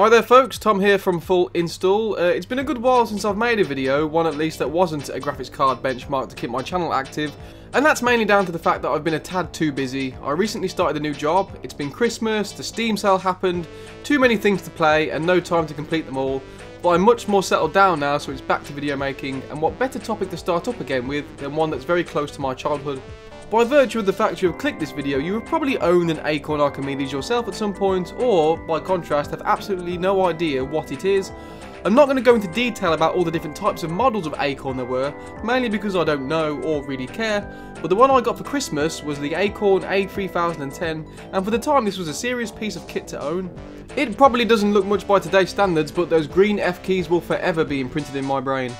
Hi there folks, Tom here from Full Install. Uh, it's been a good while since I've made a video, one at least that wasn't a graphics card benchmark to keep my channel active, and that's mainly down to the fact that I've been a tad too busy. I recently started a new job, it's been Christmas, the Steam sale happened, too many things to play and no time to complete them all, but I'm much more settled down now so it's back to video making, and what better topic to start up again with than one that's very close to my childhood. By virtue of the fact you have clicked this video, you have probably owned an Acorn Archimedes yourself at some point, or, by contrast, have absolutely no idea what it is. I'm not going to go into detail about all the different types of models of Acorn there were, mainly because I don't know or really care, but the one I got for Christmas was the Acorn A3010, and for the time this was a serious piece of kit to own. It probably doesn't look much by today's standards, but those green F keys will forever be imprinted in my brain.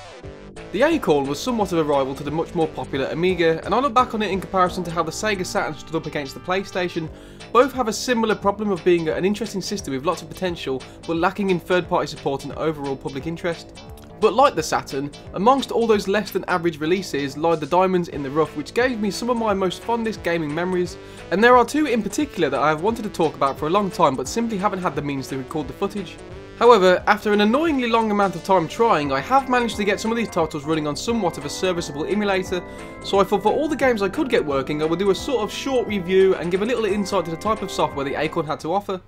The Acorn was somewhat of a rival to the much more popular Amiga, and I look back on it in comparison to how the Sega Saturn stood up against the PlayStation. Both have a similar problem of being an interesting system with lots of potential, but lacking in third-party support and overall public interest. But like the Saturn, amongst all those less than average releases lied the diamonds in the rough which gave me some of my most fondest gaming memories, and there are two in particular that I have wanted to talk about for a long time but simply haven't had the means to record the footage. However, after an annoyingly long amount of time trying, I have managed to get some of these titles running on somewhat of a serviceable emulator, so I thought for all the games I could get working I would do a sort of short review and give a little insight to the type of software the Acorn had to offer.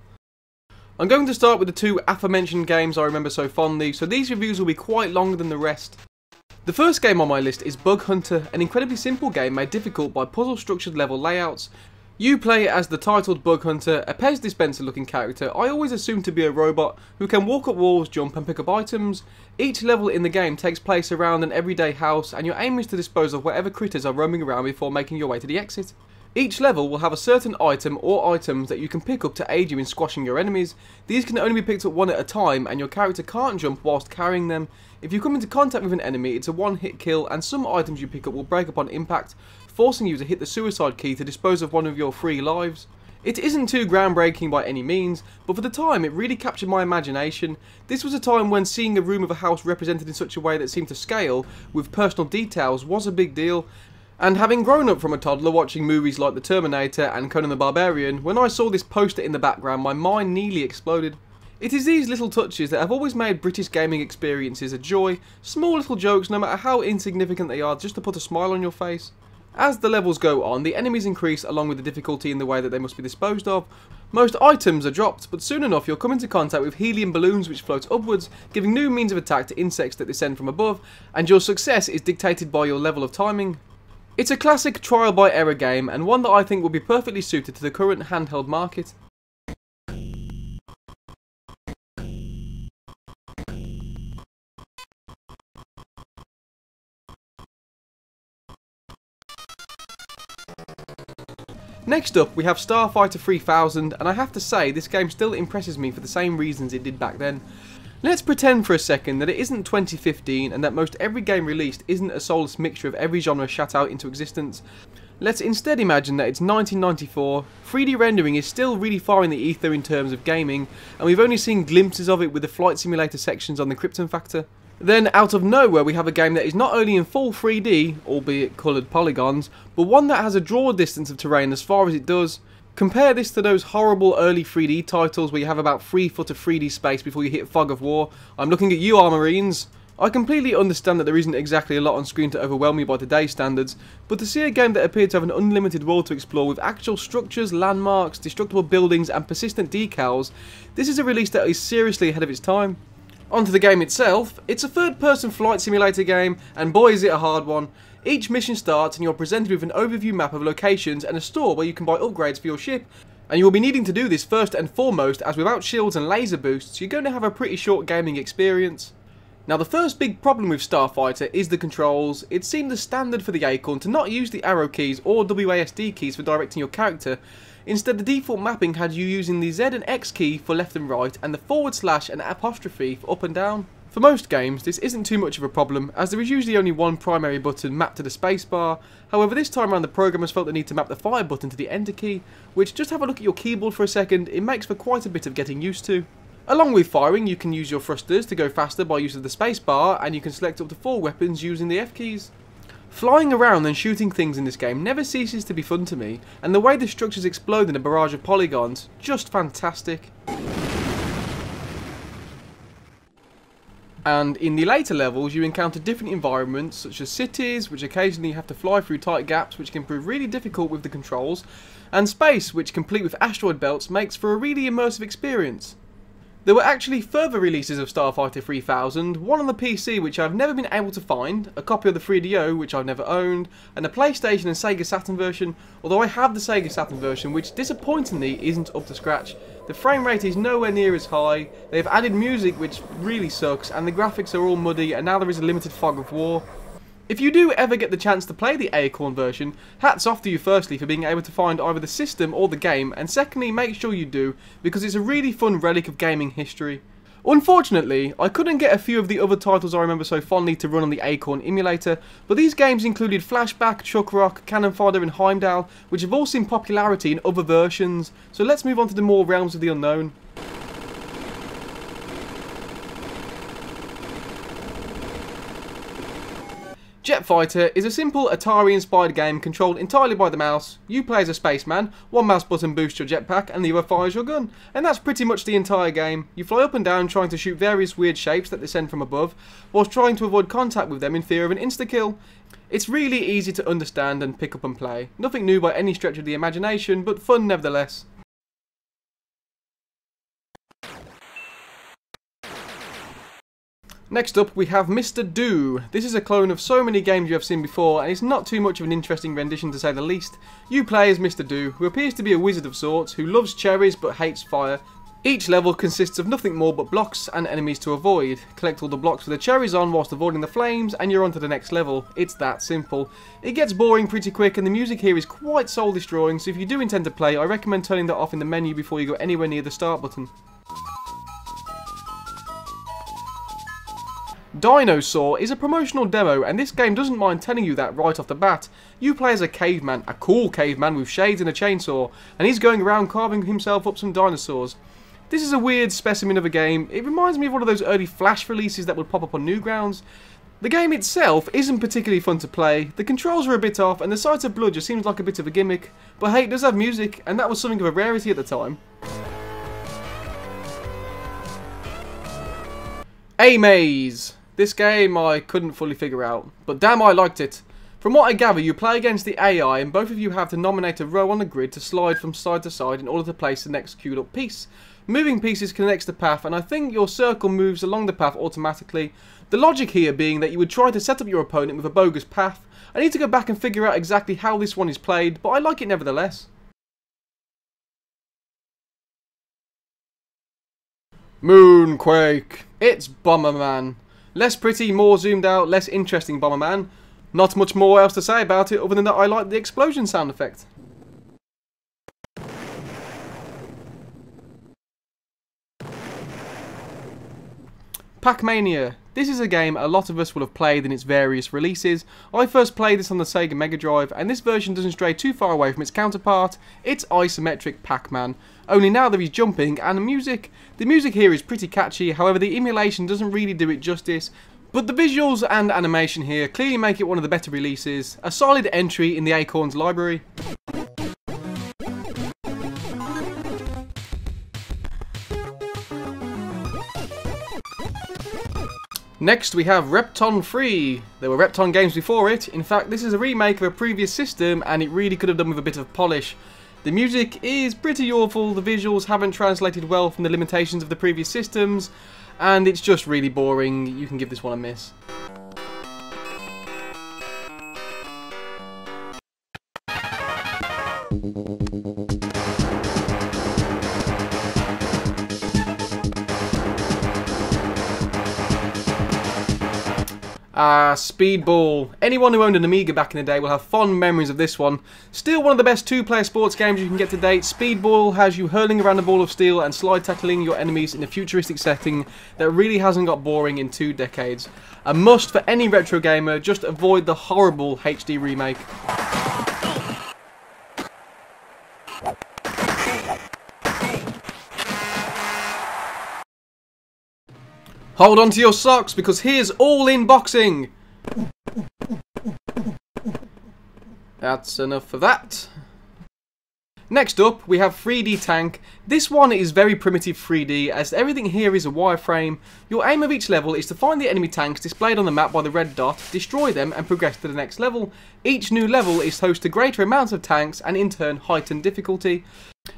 I'm going to start with the two aforementioned games I remember so fondly, so these reviews will be quite longer than the rest. The first game on my list is Bug Hunter, an incredibly simple game made difficult by puzzle structured level layouts, you play as the titled Bug Hunter, a Pez dispenser looking character I always assumed to be a robot who can walk up walls, jump and pick up items. Each level in the game takes place around an everyday house and your aim is to dispose of whatever critters are roaming around before making your way to the exit. Each level will have a certain item or items that you can pick up to aid you in squashing your enemies. These can only be picked up one at a time and your character can't jump whilst carrying them. If you come into contact with an enemy, it's a one hit kill and some items you pick up will break upon impact, forcing you to hit the suicide key to dispose of one of your three lives. It isn't too groundbreaking by any means, but for the time it really captured my imagination. This was a time when seeing a room of a house represented in such a way that seemed to scale, with personal details, was a big deal. And having grown up from a toddler watching movies like The Terminator and Conan the Barbarian, when I saw this poster in the background my mind nearly exploded. It is these little touches that have always made British gaming experiences a joy, small little jokes no matter how insignificant they are just to put a smile on your face. As the levels go on, the enemies increase along with the difficulty in the way that they must be disposed of. Most items are dropped, but soon enough you'll come into contact with helium balloons which float upwards, giving new means of attack to insects that descend from above, and your success is dictated by your level of timing. It's a classic trial by error game, and one that I think will be perfectly suited to the current handheld market. Next up, we have Starfighter 3000, and I have to say, this game still impresses me for the same reasons it did back then. Let's pretend for a second that it isn't 2015 and that most every game released isn't a soulless mixture of every genre shut out into existence. Let's instead imagine that it's 1994, 3D rendering is still really far in the ether in terms of gaming, and we've only seen glimpses of it with the flight simulator sections on the Krypton Factor. Then, out of nowhere, we have a game that is not only in full 3D, albeit coloured polygons, but one that has a draw distance of terrain as far as it does. Compare this to those horrible early 3D titles where you have about 3 foot of 3D space before you hit Fog of War. I'm looking at you, Armorines. I completely understand that there isn't exactly a lot on screen to overwhelm me by today's standards, but to see a game that appeared to have an unlimited world to explore with actual structures, landmarks, destructible buildings and persistent decals, this is a release that is seriously ahead of its time. Onto the game itself, it's a third person flight simulator game and boy is it a hard one. Each mission starts and you're presented with an overview map of locations and a store where you can buy upgrades for your ship and you will be needing to do this first and foremost as without shields and laser boosts you're going to have a pretty short gaming experience. Now the first big problem with Starfighter is the controls. It seemed the standard for the Acorn to not use the arrow keys or WASD keys for directing your character Instead, the default mapping had you using the Z and X key for left and right, and the forward slash and apostrophe for up and down. For most games, this isn't too much of a problem, as there is usually only one primary button mapped to the spacebar. However, this time around the programmers felt the need to map the fire button to the enter key, which just have a look at your keyboard for a second, it makes for quite a bit of getting used to. Along with firing, you can use your thrusters to go faster by use of the spacebar, and you can select up to four weapons using the F keys. Flying around and shooting things in this game never ceases to be fun to me, and the way the structures explode in a barrage of polygons, just fantastic. And in the later levels, you encounter different environments, such as cities, which occasionally have to fly through tight gaps, which can prove really difficult with the controls, and space, which complete with asteroid belts makes for a really immersive experience. There were actually further releases of Starfighter 3000, one on the PC which I've never been able to find, a copy of the 3DO which I've never owned, and a PlayStation and Sega Saturn version, although I have the Sega Saturn version which disappointingly isn't up to scratch. The frame rate is nowhere near as high, they've added music which really sucks, and the graphics are all muddy and now there is a limited fog of war. If you do ever get the chance to play the Acorn version, hats off to you firstly for being able to find either the system or the game, and secondly make sure you do, because it's a really fun relic of gaming history. Unfortunately, I couldn't get a few of the other titles I remember so fondly to run on the Acorn emulator, but these games included Flashback, Chuck Rock, Cannon Fodder and Heimdall, which have all seen popularity in other versions, so let's move on to the more Realms of the Unknown. Jet Fighter is a simple Atari-inspired game controlled entirely by the mouse. You play as a spaceman, one mouse button boosts your jetpack and the other fires your gun. And that's pretty much the entire game. You fly up and down trying to shoot various weird shapes that descend from above, whilst trying to avoid contact with them in fear of an insta-kill. It's really easy to understand and pick up and play. Nothing new by any stretch of the imagination, but fun nevertheless. Next up, we have Mr. Do. This is a clone of so many games you have seen before, and it's not too much of an interesting rendition to say the least. You play as Mr. Do, who appears to be a wizard of sorts, who loves cherries but hates fire. Each level consists of nothing more but blocks and enemies to avoid. Collect all the blocks with the cherries on whilst avoiding the flames, and you're on to the next level. It's that simple. It gets boring pretty quick, and the music here is quite soul destroying, so if you do intend to play, I recommend turning that off in the menu before you go anywhere near the start button. Dinosaw is a promotional demo and this game doesn't mind telling you that right off the bat. You play as a caveman, a cool caveman with shades and a chainsaw, and he's going around carving himself up some dinosaurs. This is a weird specimen of a game. It reminds me of one of those early Flash releases that would pop up on Newgrounds. The game itself isn't particularly fun to play, the controls are a bit off and the sight of blood just seems like a bit of a gimmick, but hey, it does have music and that was something of a rarity at the time. A Maze. This game I couldn't fully figure out, but damn I liked it. From what I gather, you play against the AI and both of you have to nominate a row on the grid to slide from side to side in order to place the next queued up piece. Moving pieces connects the path and I think your circle moves along the path automatically. The logic here being that you would try to set up your opponent with a bogus path. I need to go back and figure out exactly how this one is played, but I like it nevertheless. Moonquake! It's Bomberman. Less pretty, more zoomed out, less interesting Bomberman. Not much more else to say about it other than that I like the explosion sound effect. Pac-Mania. This is a game a lot of us will have played in its various releases. I first played this on the Sega Mega Drive, and this version doesn't stray too far away from its counterpart. It's isometric Pac-Man. Only now there is jumping and music. The music here is pretty catchy, however the emulation doesn't really do it justice, but the visuals and animation here clearly make it one of the better releases. A solid entry in the Acorns library. Next we have Repton 3. There were Repton games before it. In fact, this is a remake of a previous system and it really could have done with a bit of polish. The music is pretty awful, the visuals haven't translated well from the limitations of the previous systems, and it's just really boring. You can give this one a miss. Ah, Speedball. Anyone who owned an Amiga back in the day will have fond memories of this one. Still one of the best two-player sports games you can get to date. Speedball has you hurling around a ball of steel and slide tackling your enemies in a futuristic setting that really hasn't got boring in two decades. A must for any retro gamer, just avoid the horrible HD remake. Hold on to your socks because here's all in boxing. That's enough of that. Next up, we have 3D Tank. This one is very primitive 3D, as everything here is a wireframe. Your aim of each level is to find the enemy tanks displayed on the map by the red dot, destroy them, and progress to the next level. Each new level is host to greater amounts of tanks, and in turn heightened difficulty.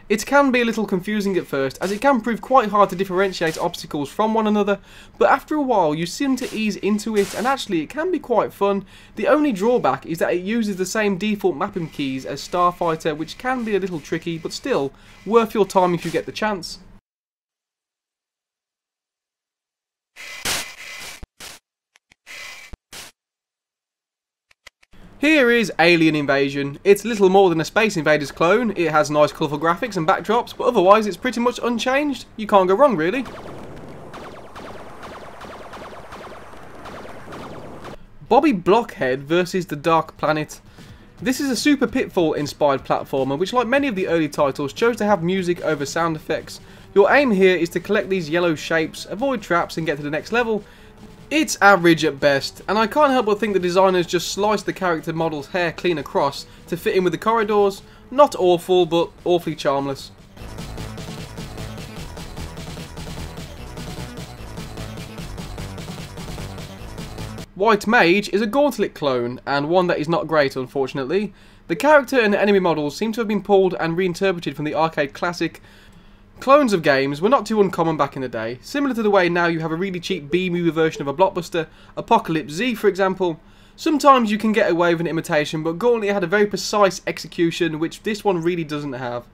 It can be a little confusing at first, as it can prove quite hard to differentiate obstacles from one another, but after a while you seem to ease into it, and actually it can be quite fun. The only drawback is that it uses the same default mapping keys as Starfighter, which can be a little tricky, but still, worth your time if you get the chance. Here is Alien Invasion. It's little more than a Space Invaders clone. It has nice colourful graphics and backdrops, but otherwise it's pretty much unchanged. You can't go wrong, really. Bobby Blockhead versus the Dark Planet. This is a Super Pitfall inspired platformer which like many of the early titles chose to have music over sound effects. Your aim here is to collect these yellow shapes, avoid traps and get to the next level. It's average at best, and I can't help but think the designers just sliced the character model's hair clean across to fit in with the corridors. Not awful, but awfully charmless. White Mage is a Gauntlet clone, and one that is not great unfortunately. The character and enemy models seem to have been pulled and reinterpreted from the arcade classic, Clones of games were not too uncommon back in the day, similar to the way now you have a really cheap B-movie version of a blockbuster, Apocalypse Z for example. Sometimes you can get away with an imitation, but Gauntlet had a very precise execution, which this one really doesn't have.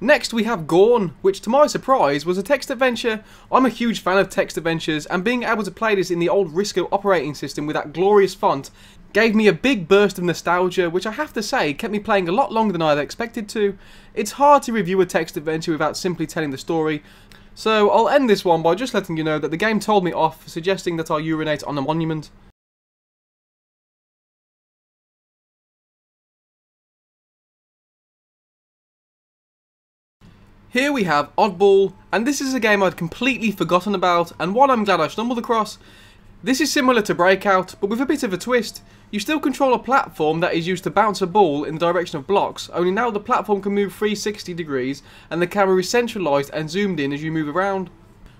Next we have Gorn, which to my surprise was a text adventure. I'm a huge fan of text adventures and being able to play this in the old RISC OS operating system with that glorious font gave me a big burst of nostalgia which I have to say kept me playing a lot longer than I had expected to. It's hard to review a text adventure without simply telling the story, so I'll end this one by just letting you know that the game told me off for suggesting that I urinate on a monument. Here we have Oddball, and this is a game I'd completely forgotten about, and one I'm glad I stumbled across. This is similar to Breakout, but with a bit of a twist. You still control a platform that is used to bounce a ball in the direction of blocks, only now the platform can move 360 degrees, and the camera is centralised and zoomed in as you move around.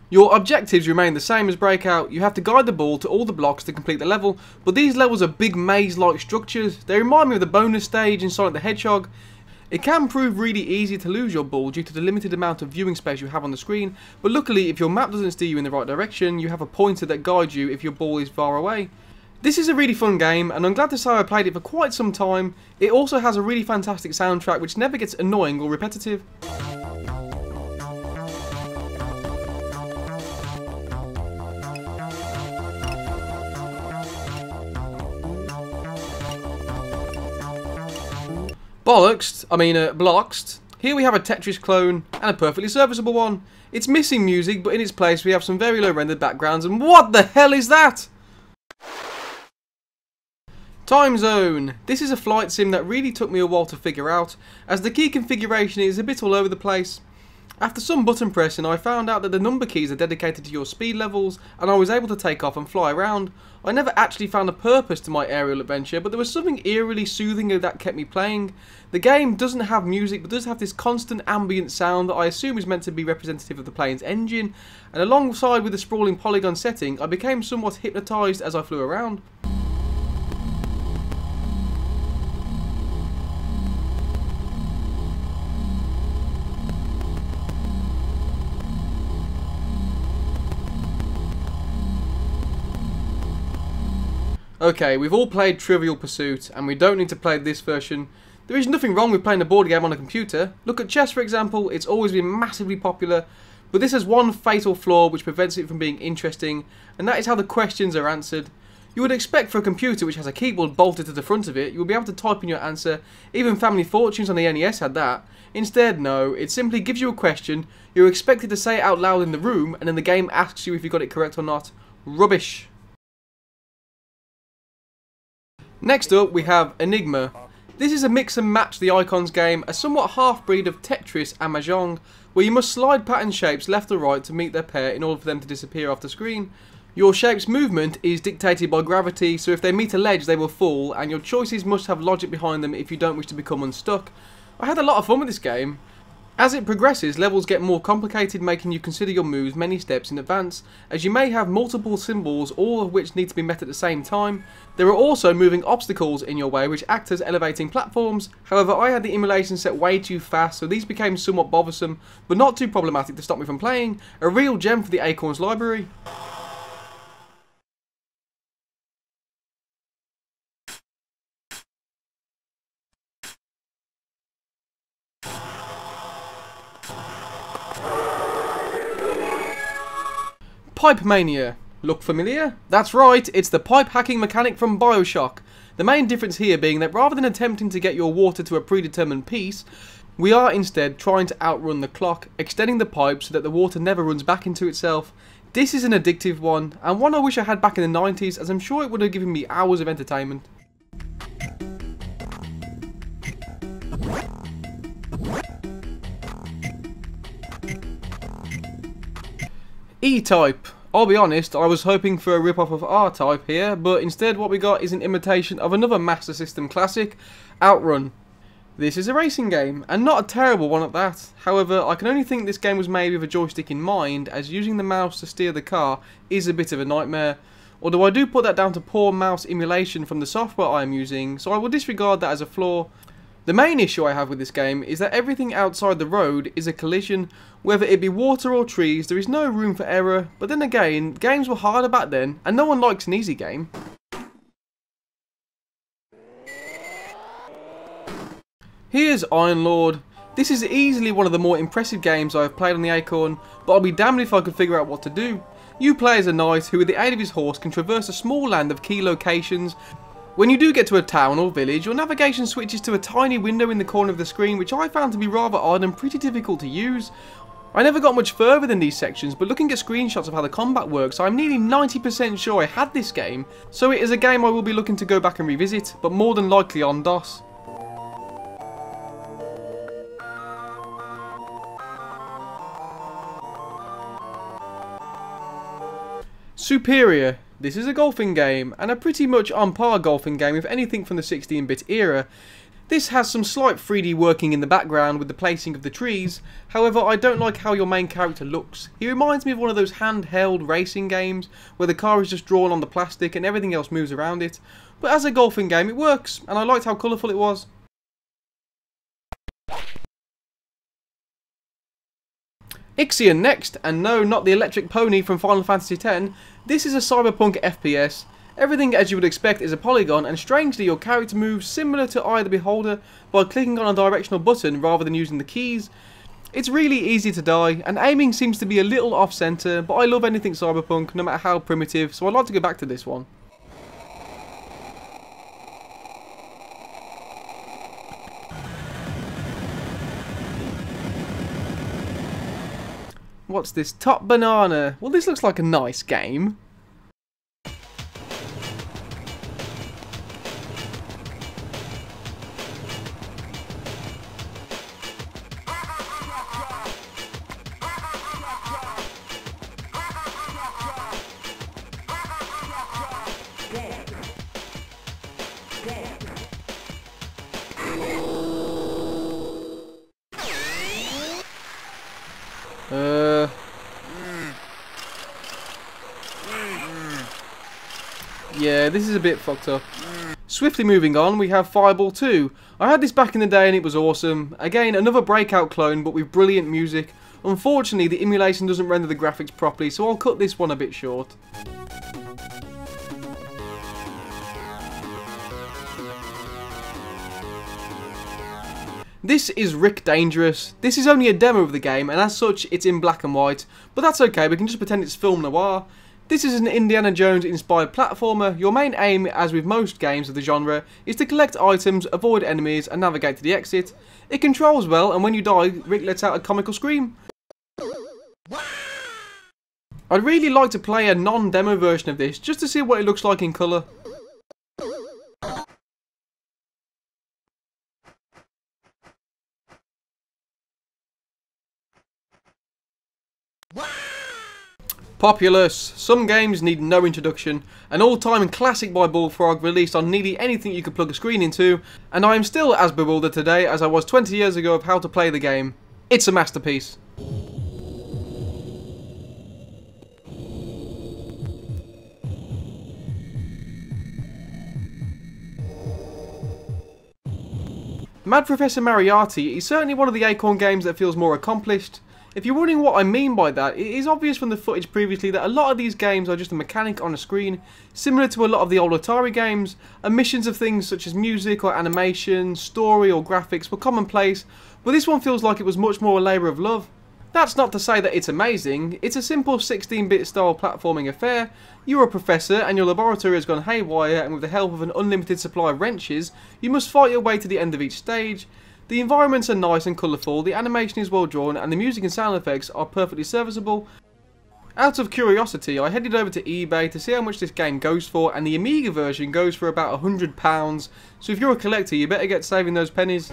Your objectives remain the same as Breakout, you have to guide the ball to all the blocks to complete the level, but these levels are big maze-like structures, they remind me of the bonus stage in Sonic the Hedgehog, it can prove really easy to lose your ball due to the limited amount of viewing space you have on the screen, but luckily if your map doesn't steer you in the right direction, you have a pointer that guides you if your ball is far away. This is a really fun game, and I'm glad to say I played it for quite some time. It also has a really fantastic soundtrack which never gets annoying or repetitive. Bloxed, I mean uh. Here we have a Tetris clone, and a perfectly serviceable one. It's missing music, but in its place we have some very low rendered backgrounds, and what the hell is that? Time Zone. This is a flight sim that really took me a while to figure out, as the key configuration is a bit all over the place. After some button pressing, I found out that the number keys are dedicated to your speed levels, and I was able to take off and fly around. I never actually found a purpose to my aerial adventure, but there was something eerily soothing that kept me playing. The game doesn't have music, but does have this constant ambient sound that I assume is meant to be representative of the plane's engine, and alongside with the sprawling polygon setting, I became somewhat hypnotised as I flew around. Okay, we've all played Trivial Pursuit, and we don't need to play this version. There is nothing wrong with playing a board game on a computer. Look at chess, for example, it's always been massively popular, but this has one fatal flaw which prevents it from being interesting, and that is how the questions are answered. You would expect for a computer which has a keyboard bolted to the front of it, you would be able to type in your answer. Even Family Fortunes on the NES had that. Instead, no, it simply gives you a question, you're expected to say it out loud in the room, and then the game asks you if you got it correct or not. Rubbish. Next up we have Enigma. This is a mix and match the icons game, a somewhat half-breed of Tetris and Mahjong, where you must slide pattern shapes left or right to meet their pair in order for them to disappear off the screen. Your shape's movement is dictated by gravity, so if they meet a ledge they will fall, and your choices must have logic behind them if you don't wish to become unstuck. I had a lot of fun with this game. As it progresses, levels get more complicated making you consider your moves many steps in advance, as you may have multiple symbols all of which need to be met at the same time. There are also moving obstacles in your way which act as elevating platforms, however I had the emulation set way too fast so these became somewhat bothersome, but not too problematic to stop me from playing, a real gem for the Acorns library. Pipe Mania. Look familiar? That's right, it's the pipe hacking mechanic from Bioshock. The main difference here being that rather than attempting to get your water to a predetermined piece, we are instead trying to outrun the clock, extending the pipe so that the water never runs back into itself. This is an addictive one, and one I wish I had back in the 90s as I'm sure it would have given me hours of entertainment. E-Type. I'll be honest, I was hoping for a rip-off of R-Type here, but instead what we got is an imitation of another Master System classic, Outrun. This is a racing game, and not a terrible one at that. However, I can only think this game was made with a joystick in mind, as using the mouse to steer the car is a bit of a nightmare. Although I do put that down to poor mouse emulation from the software I am using, so I will disregard that as a flaw. The main issue I have with this game is that everything outside the road is a collision. Whether it be water or trees, there is no room for error, but then again, games were harder back then, and no one likes an easy game. Here's Iron Lord. This is easily one of the more impressive games I have played on the Acorn, but I'll be damned if I could figure out what to do. You play as a knight who with the aid of his horse can traverse a small land of key locations when you do get to a town or village, your navigation switches to a tiny window in the corner of the screen which I found to be rather odd and pretty difficult to use. I never got much further than these sections, but looking at screenshots of how the combat works, I'm nearly 90% sure I had this game, so it is a game I will be looking to go back and revisit, but more than likely on DOS. Superior this is a golfing game, and a pretty much on par golfing game if anything from the 16-bit era. This has some slight 3D working in the background with the placing of the trees, however I don't like how your main character looks. He reminds me of one of those handheld racing games, where the car is just drawn on the plastic and everything else moves around it. But as a golfing game it works, and I liked how colourful it was. Ixion next, and no, not the electric pony from Final Fantasy X. This is a cyberpunk FPS. Everything as you would expect is a polygon, and strangely your character moves similar to Eye the Beholder by clicking on a directional button rather than using the keys. It's really easy to die, and aiming seems to be a little off-center, but I love anything cyberpunk, no matter how primitive, so I'd like to go back to this one. What's this? Top Banana. Well, this looks like a nice game. Yeah, this is a bit fucked up. Swiftly moving on, we have Fireball 2. I had this back in the day and it was awesome. Again, another Breakout clone, but with brilliant music. Unfortunately, the emulation doesn't render the graphics properly, so I'll cut this one a bit short. This is Rick Dangerous. This is only a demo of the game, and as such, it's in black and white, but that's okay, we can just pretend it's film noir. This is an Indiana Jones inspired platformer. Your main aim, as with most games of the genre, is to collect items, avoid enemies, and navigate to the exit. It controls well, and when you die, Rick lets out a comical scream. I'd really like to play a non-demo version of this, just to see what it looks like in colour. Populous. Some games need no introduction. An all-time classic by Bullfrog released on nearly anything you could plug a screen into, and I am still as bewildered today as I was 20 years ago of how to play the game. It's a masterpiece. Mad Professor Mariarti is certainly one of the Acorn games that feels more accomplished. If you're wondering what I mean by that, it is obvious from the footage previously that a lot of these games are just a mechanic on a screen, similar to a lot of the old Atari games, and missions of things such as music or animation, story or graphics were commonplace, but this one feels like it was much more a labour of love. That's not to say that it's amazing, it's a simple 16-bit style platforming affair. You're a professor and your laboratory has gone haywire and with the help of an unlimited supply of wrenches, you must fight your way to the end of each stage. The environments are nice and colourful, the animation is well drawn and the music and sound effects are perfectly serviceable. Out of curiosity, I headed over to eBay to see how much this game goes for and the Amiga version goes for about £100, so if you're a collector you better get saving those pennies.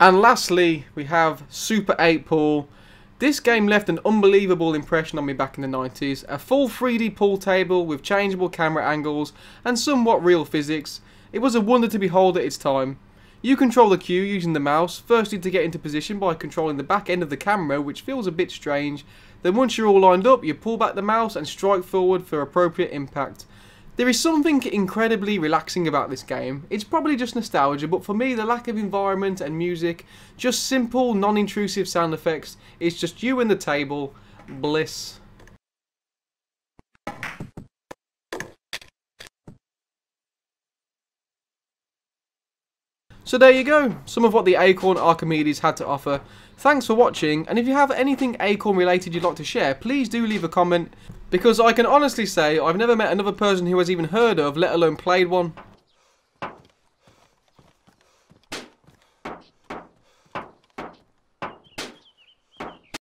And lastly, we have Super 8 Pool. This game left an unbelievable impression on me back in the 90s. A full 3D pool table with changeable camera angles and somewhat real physics. It was a wonder to behold at its time. You control the cue using the mouse, firstly to get into position by controlling the back end of the camera which feels a bit strange. Then once you're all lined up, you pull back the mouse and strike forward for appropriate impact. There is something incredibly relaxing about this game. It's probably just nostalgia, but for me, the lack of environment and music, just simple, non-intrusive sound effects, it's just you and the table, bliss. So there you go, some of what the Acorn Archimedes had to offer. Thanks for watching, and if you have anything Acorn related you'd like to share, please do leave a comment, because I can honestly say I've never met another person who has even heard of, let alone played one.